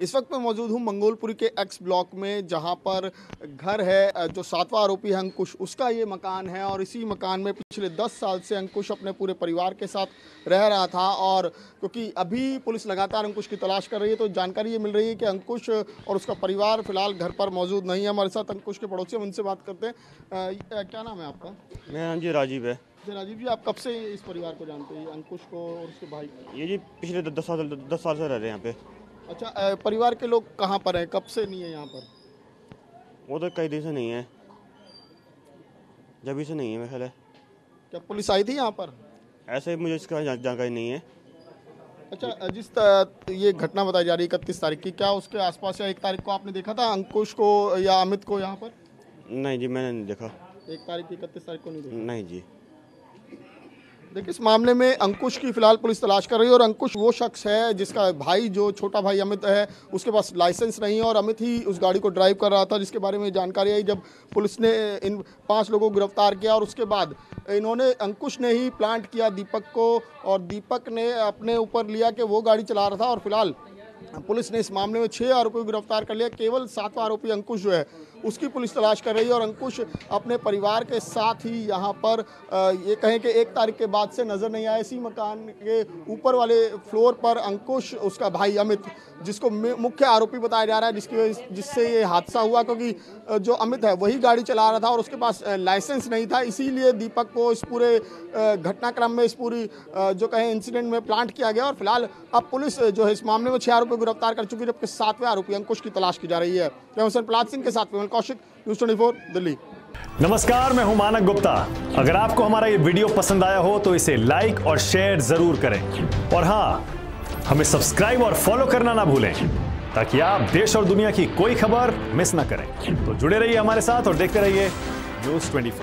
इस वक्त मैं मौजूद हूँ मंगोलपुरी के एक्स ब्लॉक में जहाँ पर घर है जो सातवां आरोपी है अंकुश। उसका ये मकान है और इसी मकान में पिछले दस साल से अंकुश अपने पूरे परिवार के साथ रह रहा था और क्योंकि अभी पुलिस लगातार अंकुश की तलाश कर रही है तो जानकारी ये मिल रही है कि अंकुश और उसका परिवार फ़िलहाल घर पर मौजूद नहीं है। हमारे साथ अंकुश के पड़ोसी हम उनसे बात करते हैं। क्या नाम है आपका? मैं जी राजीव है। जी राजीव जी आप कब से इस परिवार को जानते हैं अंकुश को और उसके भाई ये जी पिछले दस साल दस साल से रह रहे हैं यहाँ पे। अच्छा परिवार के लोग कहाँ पर हैं? कब से नहीं है यहाँ पर? वो तो कई दिन से नहीं है। जब से नहीं है मेरे ख्याल क्या पुलिस आई थी यहाँ पर? ऐसे मुझे इसका जानकारी नहीं है। अच्छा जिस ये घटना बताई जा रही है इकतीस तारीख की क्या उसके आसपास या एक तारीख को आपने देखा था अंकुश को या अमित को यहाँ पर? नहीं जी मैंने नहीं देखा। एक तारीख की इकतीस तारीख को नहीं देखा। नहीं जी। देखिए, इस मामले में अंकुश की फ़िलहाल पुलिस तलाश कर रही है और अंकुश वो शख्स है जिसका भाई, जो छोटा भाई अमित है, उसके पास लाइसेंस नहीं है और अमित ही उस गाड़ी को ड्राइव कर रहा था, जिसके बारे में जानकारी आई जब पुलिस ने इन पाँच लोगों को गिरफ़्तार किया और उसके बाद इन्होंने, अंकुश ने ही प्लांट किया दीपक को और दीपक ने अपने ऊपर लिया कि वो गाड़ी चला रहा था और फ़िलहाल पुलिस ने इस मामले में छः आरोपियों को गिरफ़्तार कर लिया। केवल सातवां आरोपी अंकुश जो है, उसकी पुलिस तलाश कर रही है और अंकुश अपने परिवार के साथ ही यहाँ पर ये कहें कि एक तारीख के बाद से नज़र नहीं आया। इसी मकान के ऊपर वाले फ्लोर पर अंकुश, उसका भाई अमित, जिसको मुख्य आरोपी बताया जा रहा है, जिसकी जिससे ये हादसा हुआ, क्योंकि जो अमित है, वही गाड़ी चला रहा था और उसके पास लाइसेंस नहीं था। इसीलिए दीपक को इस पूरे घटनाक्रम में इस पूरी जो कहें इंसिडेंट में प्लांट किया गया और फ़िलहाल अब पुलिस जो है, इस मामले में छह आरोपी गिरफ़्तार कर चुकी है, जबकि सातवें आरोपी अंकुश की तलाश की जा रही है। प्रहलाद सिंह के साथ कौशिक, न्यूज़ ट्वेंटी दिल्ली। नमस्कार, मैं हूँ मानक गुप्ता। अगर आपको हमारा ये वीडियो पसंद आया हो तो इसे लाइक और शेयर ज़रूर करें। और हाँ हमें सब्सक्राइब और फॉलो करना ना भूलें, ताकि आप देश और दुनिया की कोई खबर मिस ना करें। तो जुड़े रहिए हमारे साथ और देखते रहिए न्यूज़ 24